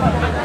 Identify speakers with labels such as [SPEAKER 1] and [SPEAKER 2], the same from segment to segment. [SPEAKER 1] Thank you.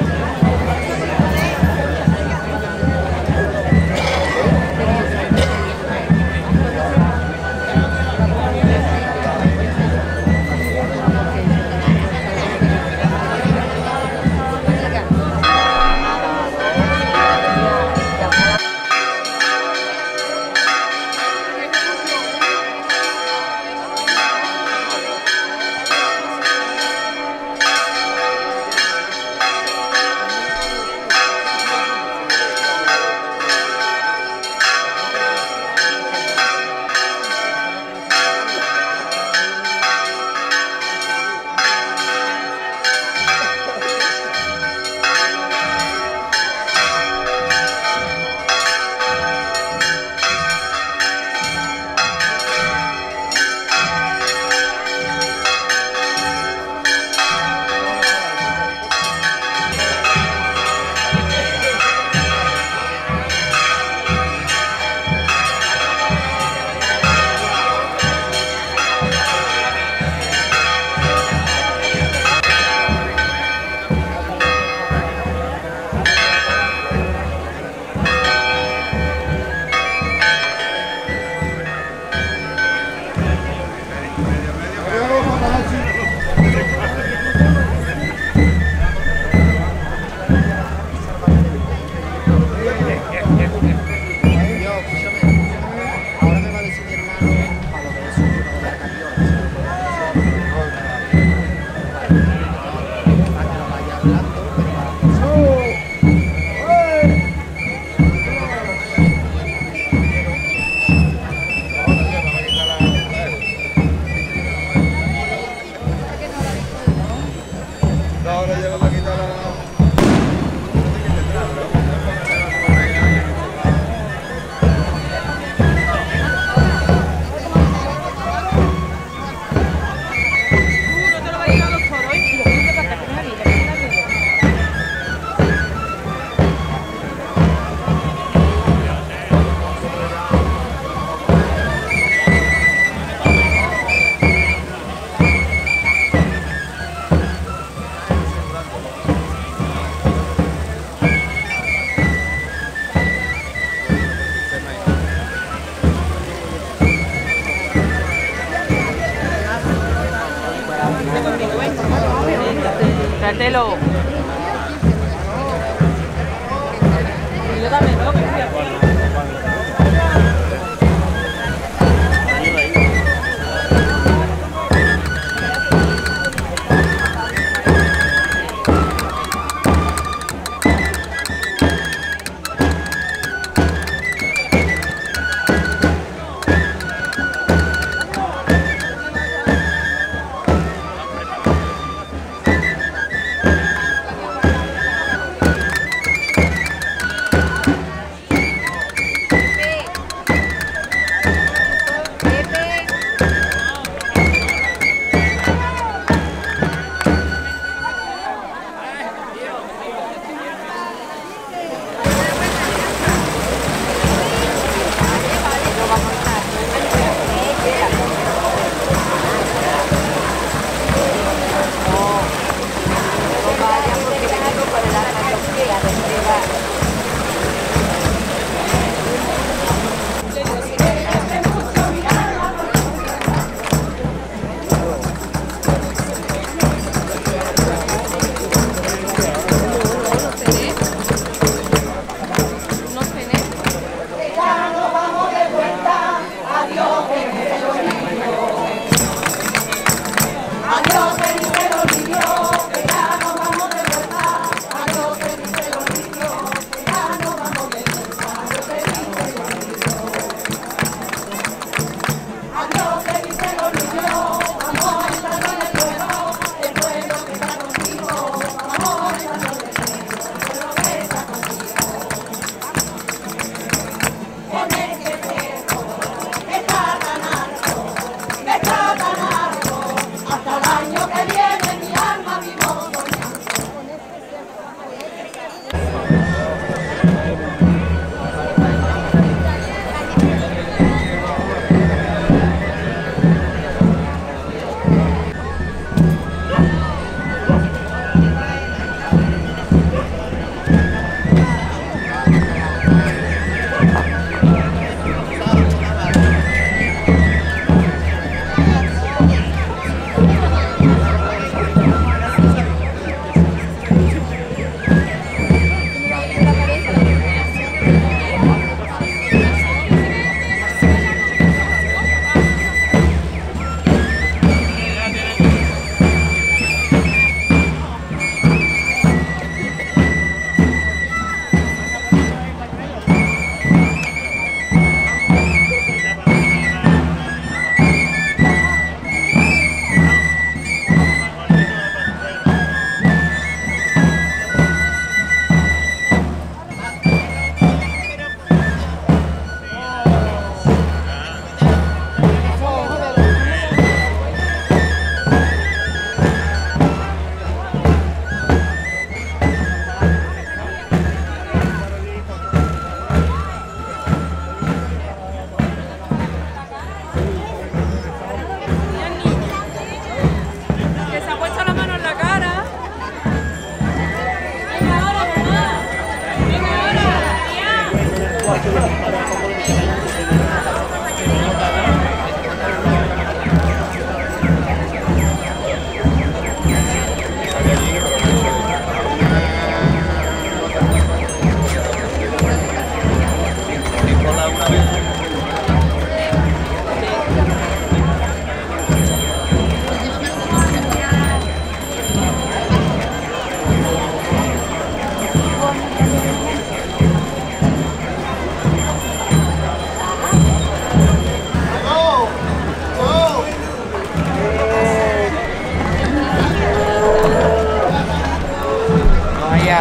[SPEAKER 2] Gracias.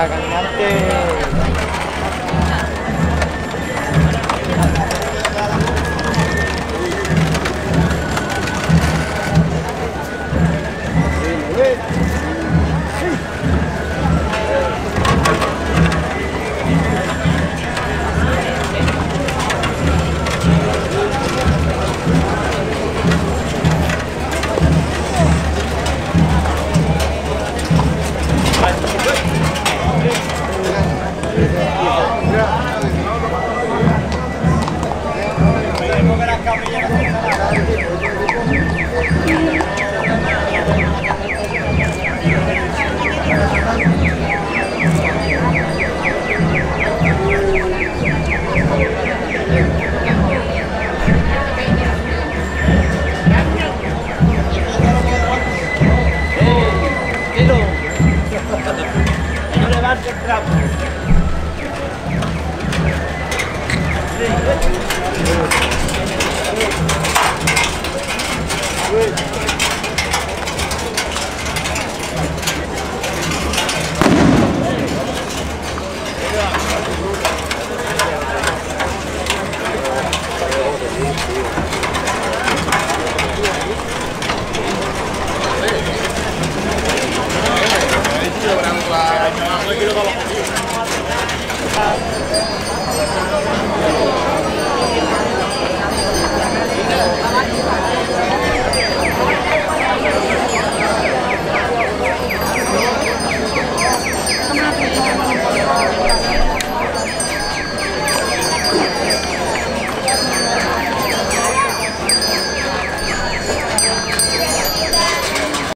[SPEAKER 3] caminante